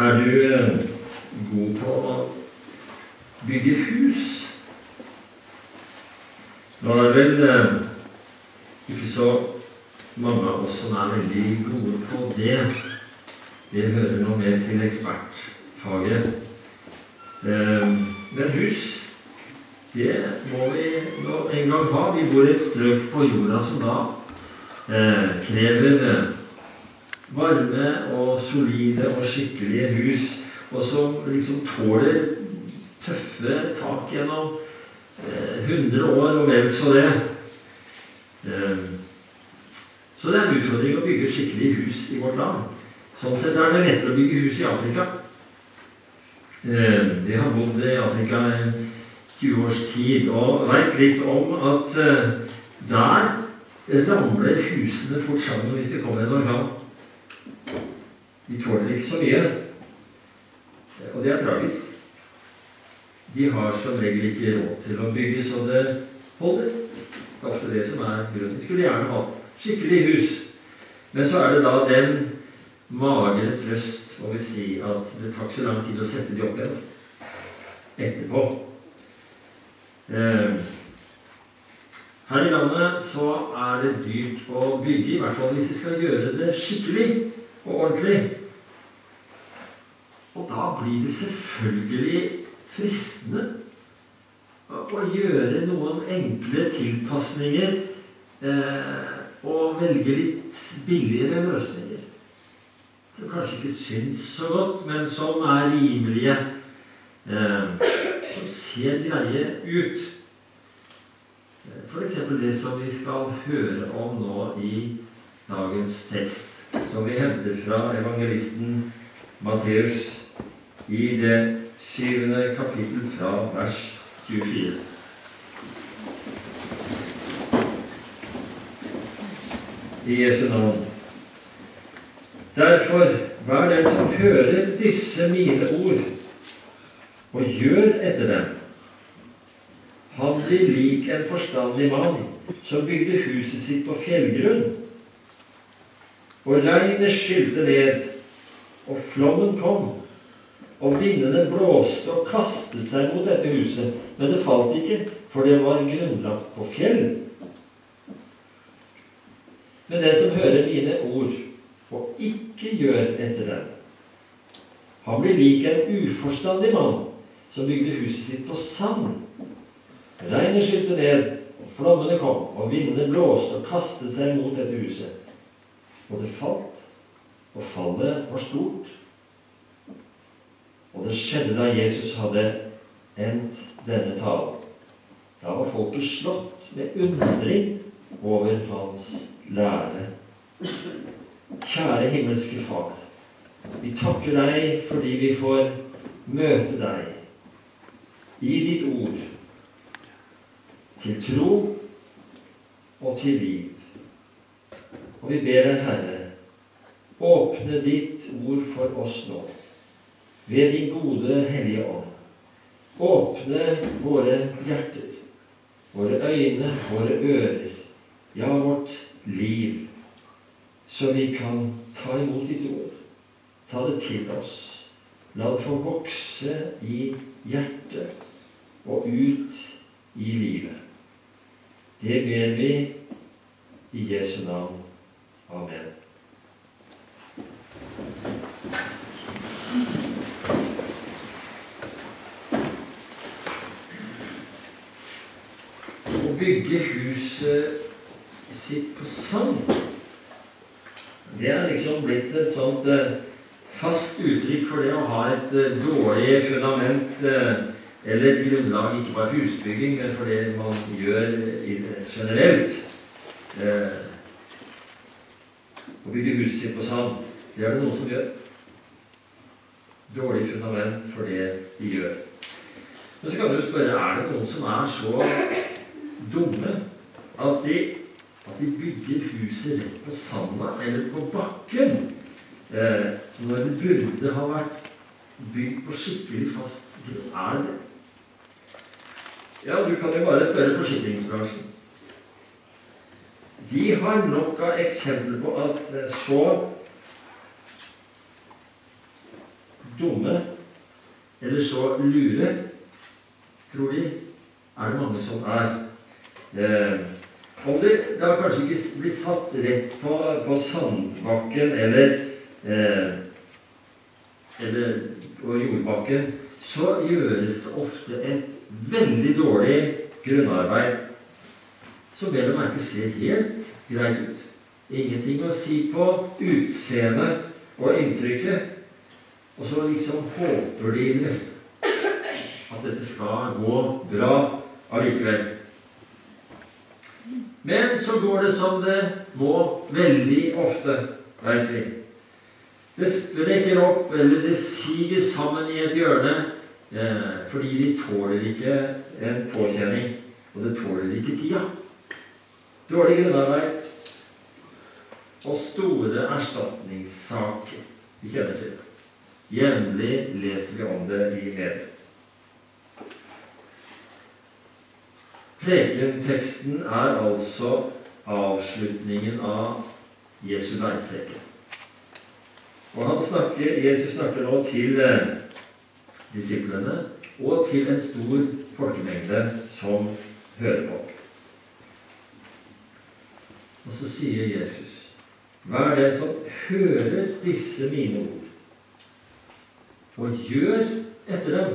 Er du eh, god på å bygge hus? Nå er det vel eh, ikke så mange av oss som er veldig gode på det. Det hører noe mer til ekspertfaget. Eh, men hus, det må vi nå en gang ha. Vi bor i et strøk på jorda som da krever varme og solide og skikkelige hus, og som liksom tåler tøffe tak gjennom eh, 100 år og vel så det. Eh, så det er en utfordring å bygge skikkelige hus i vårt land. Sånn sett er det lettere å bygge hus i Afrika. Eh, de har bodd i Afrika i 20 års tid og veit litt om at eh, der ramler husene fort sammen hvis det kommer en orkan. De tåler ikke så mye. Og det er tragisk. De har som regel ikke råd til å bygge så det holder. Det er ofte det som er grunnen. De skulle gjerne hatt skikkelig hus. Men så er det da den magre trøst å si at det tar så lang tid å sette de opp igjen etterpå. Eh, her i landet så er det dyrt å bygge, i hvert fall hvis vi skal gjøre det skikkelig og ordentlig. Og da blir det selvfølgelig fristende å gjøre noen enkle tilpasninger eh, og velge litt billigere løsninger. Som kanskje ikke syns så godt, men som er rimelige. Eh, som ser greie ut. F.eks. det som vi skal høre om nå i dagens tekst, som vi henter fra evangelisten Matteus i det syvende kapittel fra vers 24. I Jesu navn. Derfor, vær den som hører disse mine ord, og gjør etter dem. Han blir lik en forstandig mann som bygde huset sitt på fjellgrunn. Og regnet skylte ned, og flommen kom, og vindene blåste og kastet seg mot dette huset, men det falt ikke, for det var grunnlagt på fjell. Men den som hører mine ord og ikke gjør etter dem, han blir lik en uforstandig mann som bygde huset sitt på sand. Regnet skylte ned, og flommene kom, og vindene blåste og kastet seg mot dette huset. Og det falt, og fallet var stort. Og det skjedde da Jesus hadde endt denne talen. Da var folket slått med undring over hans lære. Kjære himmelske Far. Vi takker deg fordi vi får møte deg i ditt ord til tro og til liv. Og vi ber deg, Herre, åpne ditt ord for oss nå ved din gode Hellige Ånd. Åpne våre hjerter, våre øyne, våre ører, ja, vårt liv, så vi kan ta imot ditt ord, ta det til oss. La det få vokse i hjertet og ut i livet. Det ber vi i Jesu navn. Amen. Å bygge huset sitt på sand, det er liksom blitt et sånt eh, fast uttrykk for det å ha et eh, dårlig fundament eh, eller et grunnlag ikke bare for husbygging, men for det man gjør generelt. Å bygge huset sitt på sand, det er det noen som gjør. Dårlig fundament for det de gjør. Men så kan du spørre er det noen som er så dumme at de, at de bygger huset rett på sanda eller på bakken, eh, når det burde ha vært bygd på skikkelig fast grunn? Er det ja, du kan jo bare spørre forsikringsbransjen. De har nok av eksempler på at så dumme eller så lure, tror de, er det mange som er. Eh, om det da kanskje ikke blir satt rett på, på sandbakken eller, eh, eller på jordbakken, så gjøres det ofte et veldig dårlig grunnarbeid som vel å merke ser helt greit ut. Ingenting å si på utseendet og inntrykket. Og så liksom håper de nesten. At dette skal gå bra allikevel. Men så går det som det må veldig ofte, veit vi. Det sprekker opp, eller det siger sammen i et hjørne eh, fordi de tåler ikke en påkjenning. Og det tåler ikke tida. Dårlig grunnarbeid og store erstatningssaker. Vi kjenner til. Jevnlig leser vi om det i media. Prekenteksten er altså avslutningen av Jesu bergpreken. Og snakker, Jesus snakker nå til eh, disiplene og til en stor folkemengde som hører på. Og så sier Jesus, Hva er det som hører disse mine ord, og gjør etter dem?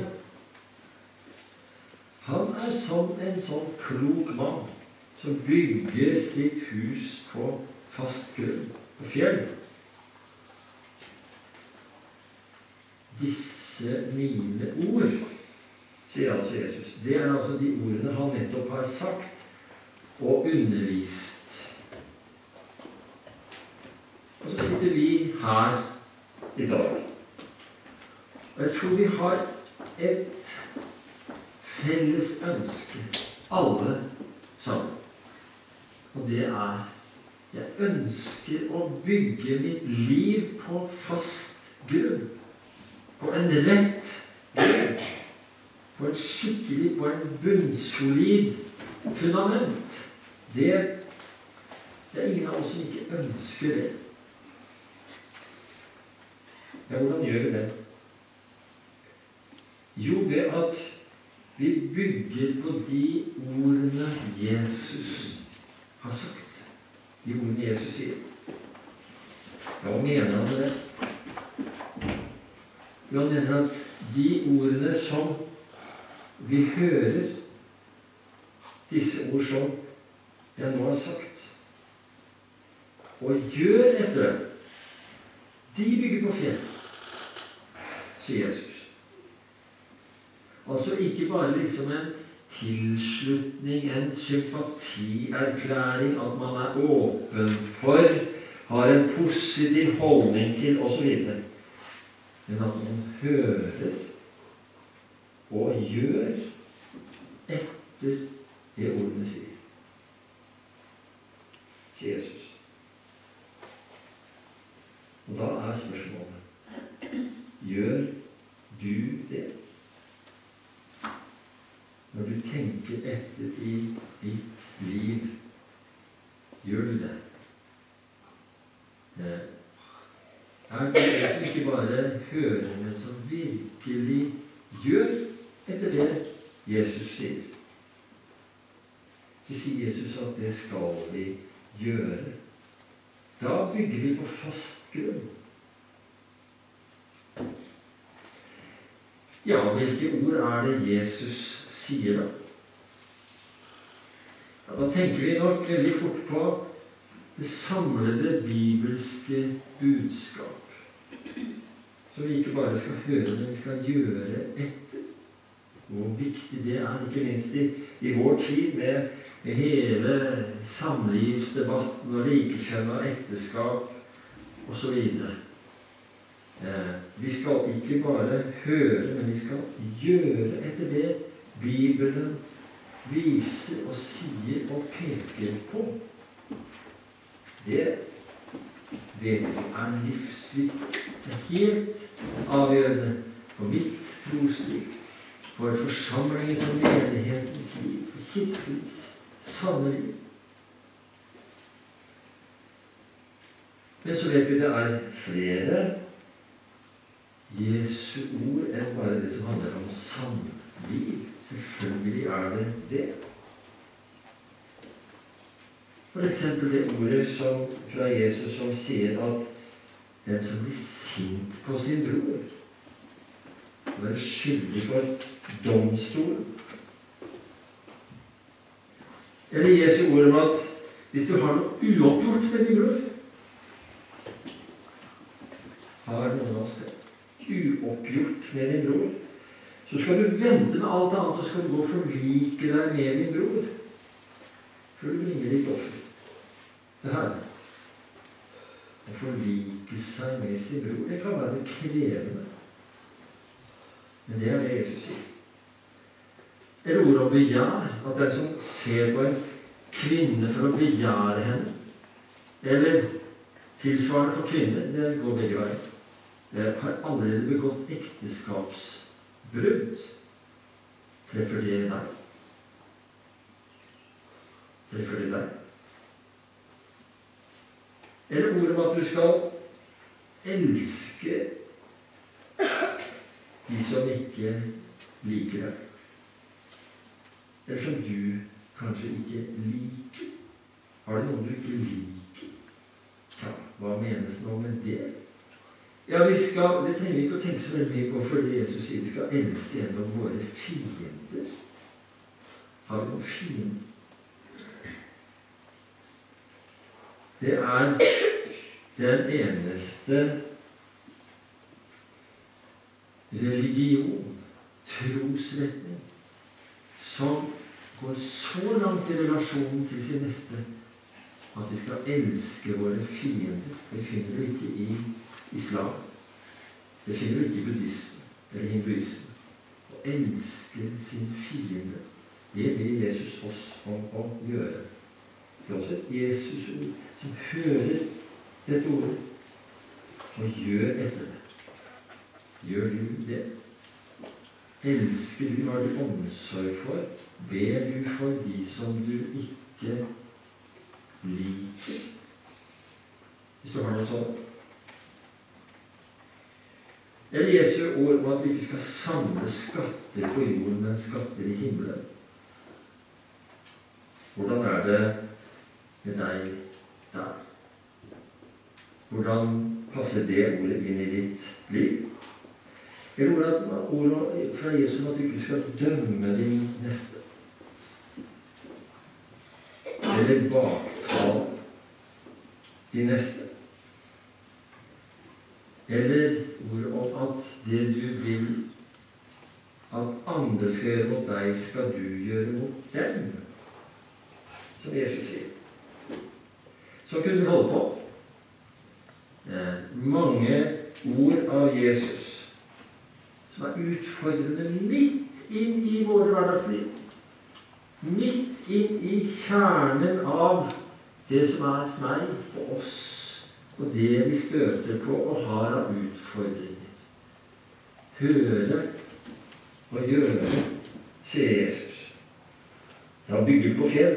Han er som en sånn klok mann som bygger sitt hus på fast grunn, på fjell. Disse mine ord, sier altså Jesus, det er altså de ordene han nettopp har sagt og undervist. Og vi her i dag. Og jeg tror vi har et felles ønske, alle sammen. Og det er jeg ønsker å bygge mitt liv på fast grunn. På en rett grunn. På en skikkelig, på en bunnsolid fundament. Det, det er ingen av oss som ikke ønsker det. Ja, hvordan gjør vi det? Jo, ved at vi bygger på de ordene Jesus har sagt. De ordene Jesus sier. Hva mener han med det? Jo, han mener at de ordene som vi hører, disse ord som jeg nå har sagt, og gjør etter dem, de bygger på fjell, sier Jesus. Altså ikke bare liksom en tilslutning, en sympatierklæring, at man er åpen for, har en positiv holdning til osv. Men at man hører og gjør etter det ordene sier. Sier Jesus. Og da er spørsmålet Gjør du det? Når du tenker etter i ditt liv, gjør du det? Er du ikke bare hørende som virkelig gjør etter det Jesus sier? Ikke sier Jesus at det skal vi gjøre. Da bygger vi på fast grunn. Ja, hvilke ord er det Jesus sier da? Ja, da tenker vi nok veldig fort på det samlede bibelske budskap. Som vi ikke bare skal høre, men vi skal gjøre etter. Hvor viktig det er, ikke minst i, i vår tid med, hele samlivsdebatten og likekjønn og ekteskap osv. Eh, vi skal ikke bare høre, men vi skal gjøre etter det Bibelen viser og sier og peker på. Det vet vi er livsviktig. Helt avgjørende for mitt trosliv, for forsamlingens og menighetens liv, for kirkens sanne liv. Men så vet vi det er flere Jesu ord enn bare det som handler om samliv. Selvfølgelig er det det. F.eks. det ordet som, fra Jesus som sier at den som blir sint på sin bror, være skyldig for domstolen. Eller Jesu ord om at hvis du har noe uoppgjort med din bror Har noen av oss det? Uoppgjort med din bror. Så skal du vente med alt annet, og skal du gå og forlike deg med din bror. Før du bringer ditt offer til Herren. Å forlike seg med sin bror, det kan være krevende. Men det er det Jesus sier. Eller ordet om begjær. At den som ser på en kvinne for å begjære henne, eller tilsvarende for kvinner, det går begge veier, har allerede begått ekteskapsbrudd. Treffer det deg? Treffer det deg? Eller ordet om at du skal elske de som ikke liker deg. Eller som du kanskje ikke liker. Har du noen du ikke liker? Ja, hva menes nå med det? Ja, vi skal, Det trenger vi ikke å tenke så veldig mye på, fordi Jesus sier vi skal elske gjennom våre fiender. Har vi noen fiender? Det er den eneste religion, trosretning, som går så langt i relasjonen til sin neste at vi skal elske våre fiender. Det finner du ikke i islam. Det finner du ikke i buddhisme eller hinduisme. Å elske sin fiende, det vil Jesus oss om å gjøre. Det er også et Jesus-ord som hører dette ordet og gjør etter det. Gjør du det? Elsker du, har du omsorg for? Ber du for de som du ikke liker? Hvis du har noe sånt. Eller Jesu ord om at vi ikke skal samle skatter på jorden, men skatter i himmelen. Hvordan er det med deg der? Hvordan passer det ordet inn i ditt liv? Eller ordet fra Jesus om at du ikke skal dømme din neste. Eller baktale din neste. Eller ord om at det du vil at andre skal gjøre mot deg, skal du gjøre mot dem. Som Jesus sier. Så kunne vi holde på. Eh, mange ord av Jesus som er utfordrende midt inn i våre hverdagsliv. Midt inn i kjernen av det som er meg og oss, og det vi støter på og har av utfordringer. Høre og gjøre, sier Jesus. Da bygger du på fjell.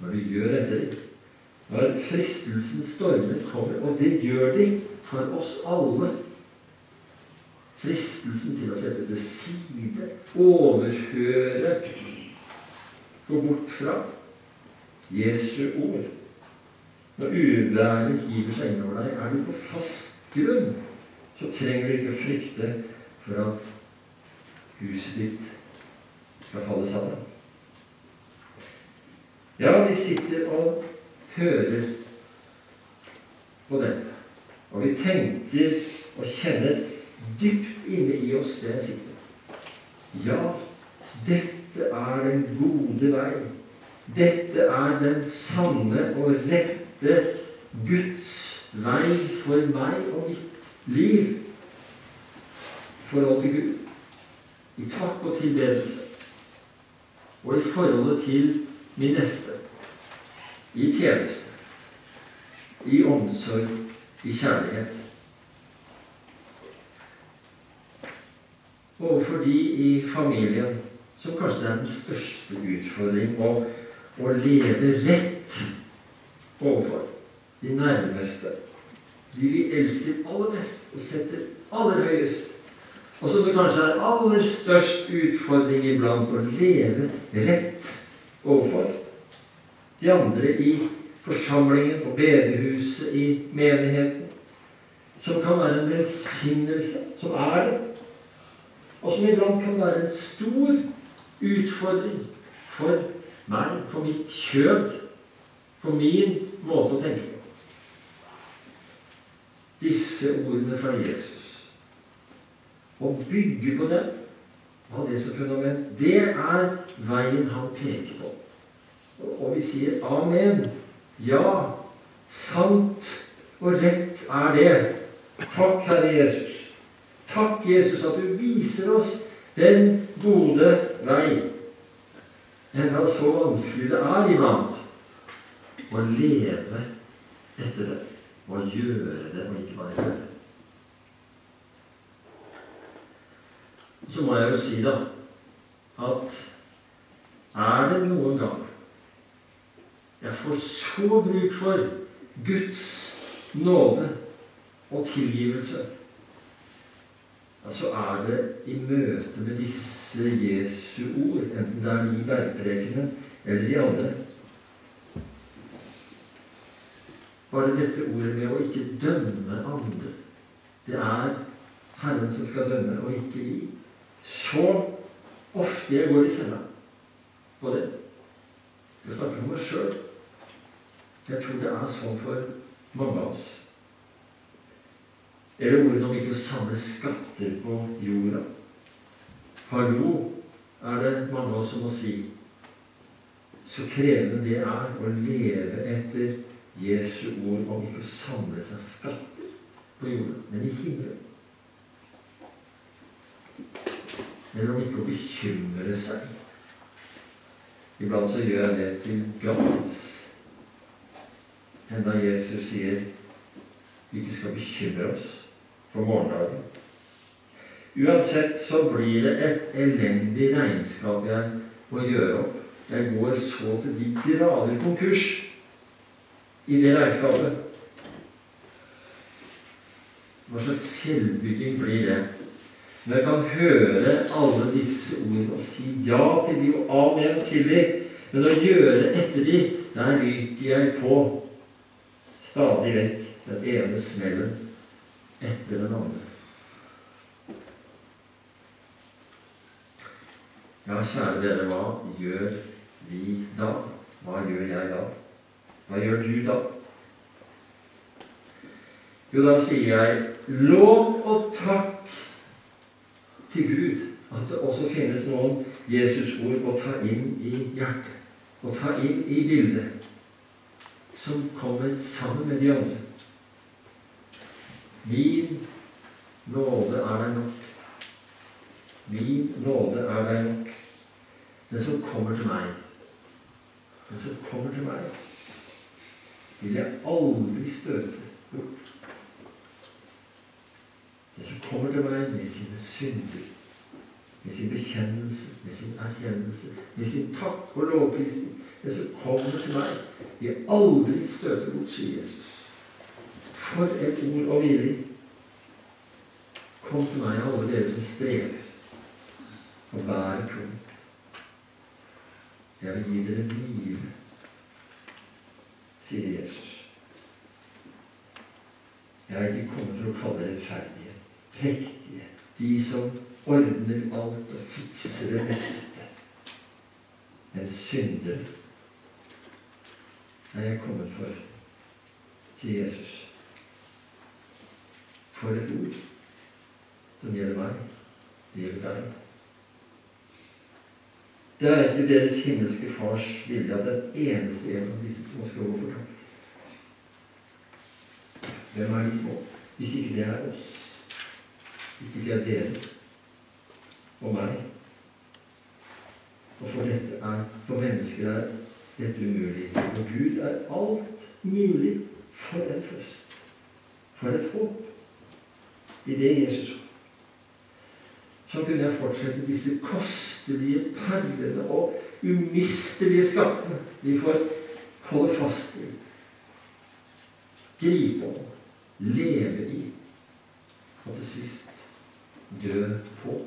Når du gjør etter det når fristelsens stormer kommer, og det gjør de for oss alle Fristelsen til å sette til side, overhøre, gå bort fra Jesu ord. Når uværet hiver seg innover deg, er du på fast grunn, så trenger du ikke frykte for at huset ditt skal falle sammen. Ja, vi sitter og hører på dette. Og vi tenker og kjenner dypt inne i oss det jeg sitter. Ja, dette er den gode vei. Dette er den sanne og rette Guds vei for meg og mitt liv. I forhold til Gud. I takk og tilbedelse. Og i forholdet til min neste i tjeneste, i omsorg, i kjærlighet. Overfor de i familien som kanskje det er den største utfordring å, å leve rett overfor de nærmeste. de vi elsker aller mest og setter aller høyest, og som det kanskje er aller størst utfordring iblant å leve rett overfor. De andre i forsamlingen, på bedehuset, i menigheten, som kan være en velsignelse, som er det, og som iblant kan være en stor utfordring for meg, for mitt kjød, for min måte å tenke på. Disse ordene fra Jesus, å bygge på dem, ha det som fundament, det er veien han peker på. Og vi sier amen. Ja, sant og rett er det. Takk, Herre Jesus. Takk, Jesus, at du viser oss den gode vei. Enda så vanskelig det er iblant å leve etter det. Å gjøre det, og ikke bare gjøre det. Så må jeg jo si, da, at er det noen gang jeg får så bruk for Guds nåde og tilgivelse, ja, så er det i møte med disse Jesu ord, enten det er i bergprekenen eller de andre. Bare dette ordet med å ikke dømme andre. Det er Herren som skal dømme, og ikke vi. Så ofte jeg går i fella på det. Jeg snakker om meg sjøl. Jeg tror det er sånn for mange av oss. Eller ordene om ikke å samle skatter på jorda. Hallo, er det mange av oss som må si. Så krevende det er å leve etter Jesu ord om ikke å samle seg skatter på jorda, men i himmelen. Eller om ikke å bekymre seg. Iblant så gjør jeg det til gans. Enda Jesus sier vi ikke skal bekymre oss for morgendagen. Uansett så blir det et elendig regnskap jeg må gjøre opp. Jeg går så til de grader konkurs i det regnskapet. Hva slags fjellbygging blir det? Når jeg kan høre alle disse ordene og si ja til de og amen til de, men å gjøre etter de, der ryker jeg på stadig vekk den ene smellen etter den andre. Ja, kjære dere, hva gjør vi da? Hva gjør jeg da? Hva gjør du da? Jo, da sier jeg lov og takk til Gud at det også finnes noen Jesus-ord å ta inn i hjertet, å ta inn i bildet, som kommer sammen med de andre. Min nåde er deg nok. Min nåde er deg nok. Den som kommer til meg, den som kommer til meg, vil jeg aldri støte bort. Den som kommer til meg med sine synder, med sin bekjennelse, med sin erkjennelse, med sin takk og lovprisning Den som kommer til meg, vil aldri støte bort, sier Jesus. For et ord og hviling. Kom til meg, alle dere som strever og bærer tungt. Jeg vil gi dere hvile, sier Jesus. Jeg er ikke kommet for å kalle rettferdige, prektige, de som ordner alt og fikser det meste. Men syndere er jeg kommet for, sier Jesus. For et ord som gjelder meg. Det gjelder deg. Det er ikke deres himmelske Fars vilje at den eneste en av disse små skal gå fortapt. Hvem er de små? Hvis ikke det er oss. Hvis ikke det er dere og meg. Og for er For mennesker er dette umulig. For Gud er alt mulig. For en trøst. For et håp. I det Jesus så kunne jeg fortsette disse kostelige perlene og umistelige skattene vi får holde fast i, gripe om leve i, og til sist dø på.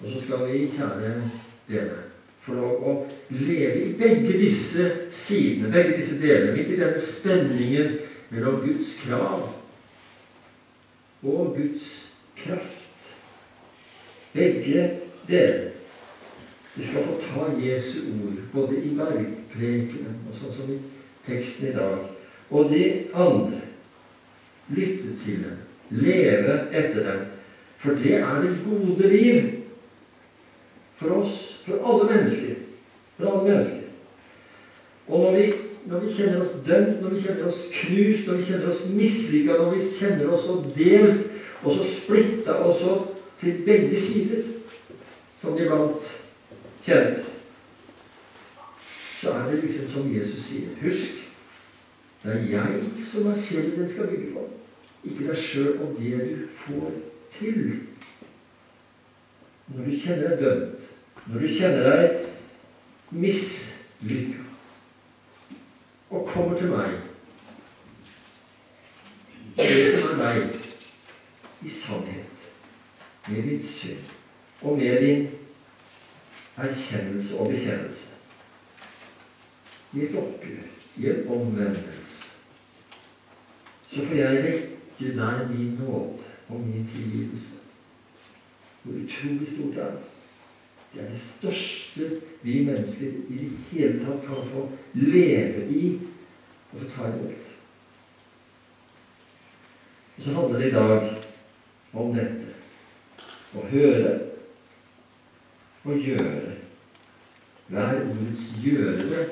Og så skal vi, kjære dere, få lov å leve i begge disse sidene, begge disse delene, midt i denne spenningen mellom Guds krav og Guds kraft. Begge deler. Vi skal få ta Jesu ord, både i bergprekenen og sånn som i teksten i dag, og de andre. Lytte til dem, leve etter dem, for det er det gode liv for oss, for alle mennesker. For alle mennesker. Og når vi, når vi kjenner oss dømt, når vi kjenner oss knust, når vi kjenner oss mislykka, når vi kjenner oss så delt og så splitta og så til begge sider, som det iblant kjennes, så er det liksom som Jesus sier. Husk, det er jeg som er fjellet den skal bygge på, ikke deg sjøl og det du får til. Når du kjenner deg dømt, når du kjenner deg mislykka, kommer til meg Det som er deg i sannhet, med ditt synd og med din erkjennelse og bekjennelse. I et oppgjør, i en omvendelse. Så får jeg rekke deg min nåde og min tilgivelse. Hvor utrolig stort det er. Det er det største vi mennesker i det hele tatt kan få leve i og få ta imot. Og så handler det i dag om dette å høre og gjøre. Vær ordets gjørere,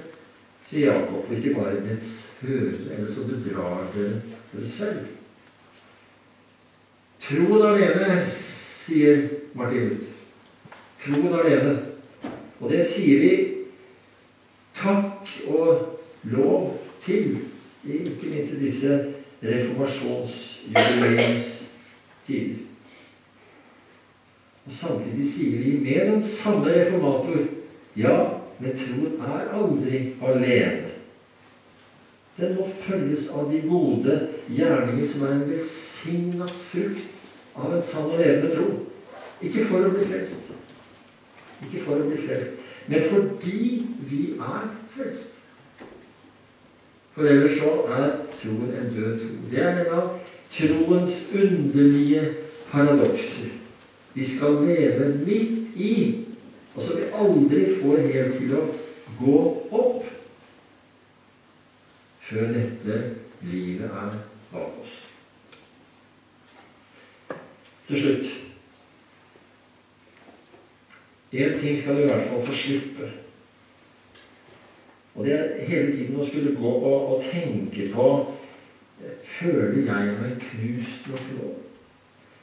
sier Jakob, og ikke bare dets hørere, eller så bedrar dere dere selv. Troen alene, sier Martin Luther. Troen alene. Og det sier vi takk og lov til, ikke minst i disse reformasjonsjubileumstider. Og Samtidig sier vi med den samme reformator ja, men troen er aldri alene. Den må følges av de gode gjerninger som er en velsigna frukt av en sann og levende tro. Ikke for å bli frelst, ikke for å bli frelst, men fordi vi er frelst. For ellers så er troen en død tro. Det er en av troens underlige paradokser. Vi skal leve midt i, og så vi aldri får helt til å gå opp før dette livet er bak oss. Til slutt En ting skal du i hvert fall få slippe. Og det hele tiden å skulle gå og, og tenke på Føler jeg meg knust nok nå?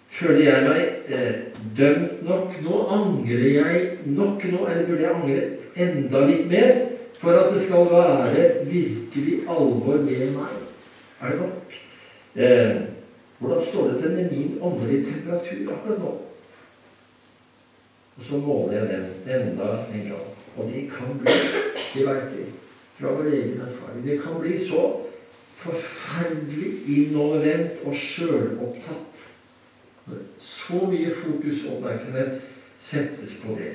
Føler jeg meg eh, dømt nok nå? Angrer jeg nok nå? Eller burde jeg angre enda litt mer for at det skal være virkelig alvor med meg? Er det nok? Eh, hvordan står det til med min åndelige temperatur akkurat nå? Og så måler jeg den enda en gang. Og det kan bli, veit vi fra vår egen erfaring, det kan bli så forferdelig innovervendt og sjølopptatt så mye fokus og oppmerksomhet settes på det.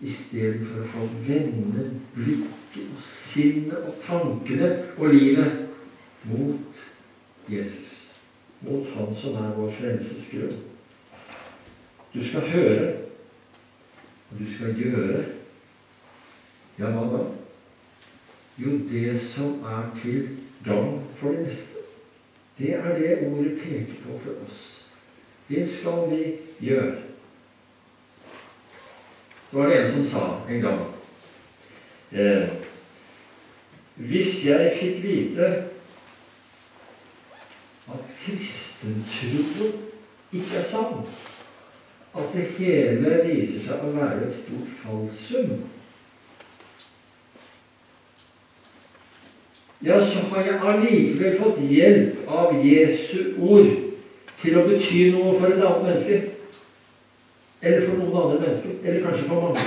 Istedenfor å få vende blikket og sinnet og tankene og livet mot Jesus. Mot Han som er vår frelsesgrunn. Du skal høre, og du skal gjøre. Ja, hva da? Jo, det som er til gagn for de neste. Det er det ordet peker på for oss. Det skal vi gjøre. Det var det en som sa en gang eh, Hvis jeg fikk vite at kristentroen ikke er sann, at det hele viser seg å være et stort falsum ja, så har jeg allikevel fått hjelp av Jesu ord til å bety noe for et annet menneske. Eller for noen andre mennesker. Eller kanskje for mange.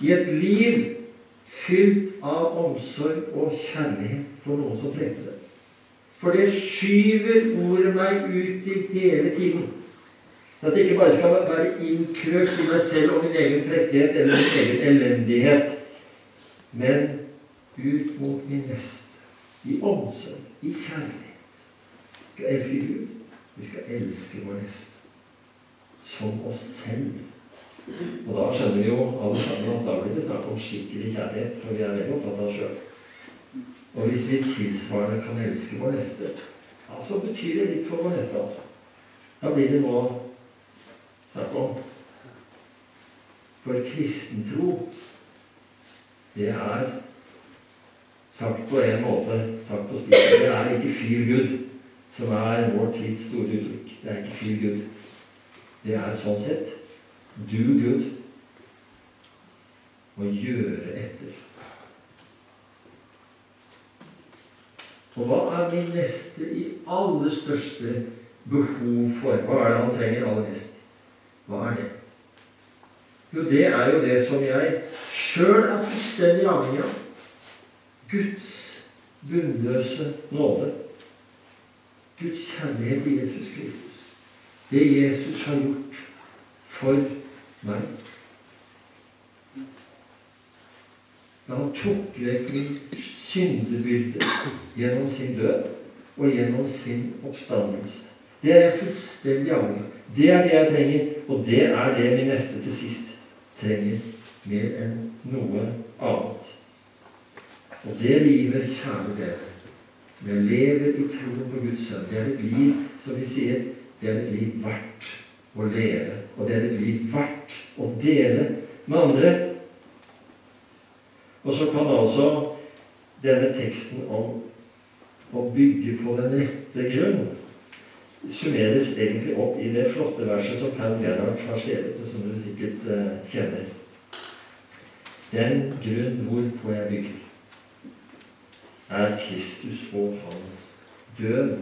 I et liv fylt av omsorg og kjærlighet for noen som trengte det. For det skyver ordet meg ut i hele tiden. At det ikke bare skal være innkrøkt i meg selv og min egen prektighet eller min egen elendighet, men ut mot min neste. I omsorg, i kjærlighet. Vi skal elske Gud. Vi skal elske vår neste. Som oss selv. Og da skjønner vi jo alle sammen at da blir det snakk om skikkelig kjærlighet, for vi er veldig opptatt av oss sjøl. Og hvis vi tilsvarende kan elske vår neste, ja, så betyr det litt for vår neste. altså. Da blir det nå snakk om. For kristentro, det er sagt på en måte, sagt på spissen, det er ikke feel good, som er vår tids store uttrykk. Det er ikke feel good. Det er sånn sett do good og gjøre etter. Og hva er min neste i aller største behov for? Hva er det han trenger aller mest? Hva er det? Jo, det er jo det som jeg sjøl er fullstendig avhengig av. Guds bunnløse nåde. Guds kjærlighet i Jesus Kristus. Det Jesus har gjort for meg. Da han tok vekk min syndebyrde gjennom sin død og gjennom sin oppstandelse. Det er jeg fullstendig avhengig av. Det er det jeg trenger, og det er det min neste til sist trenger mer enn noe annet. Og det livet, kjære dere, som jeg lever i troen på Guds sønn, det er et liv, som vi sier, det er et liv verdt å leve. Og det er et liv verdt å dele med andre. Og så kan altså denne teksten om å bygge på den rette grunn summeres egentlig opp i det flotte verset som Paul Gerhard har skrevet, og som du sikkert uh, kjenner. Den grunn hvorpå jeg bygger, er Kristus og hans død.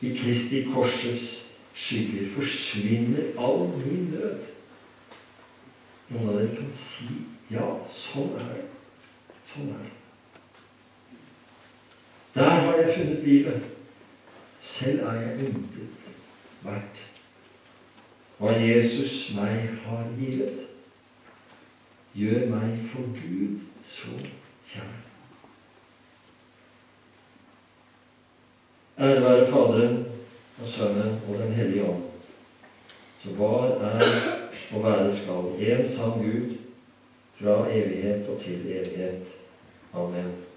I Kristi korsets skygger forsvinner all min nød. Noen av dere kan si ja, sånn er det. Sånn er det. Der har jeg funnet livet. Selv er jeg intet verdt. Hva Jesus meg har givet, gjør meg for Gud så kjær. Ære være Faderen og Sønnen og Den hellige ånd, som var, er og være skal, en sann Gud, fra evighet og til evighet. Amen.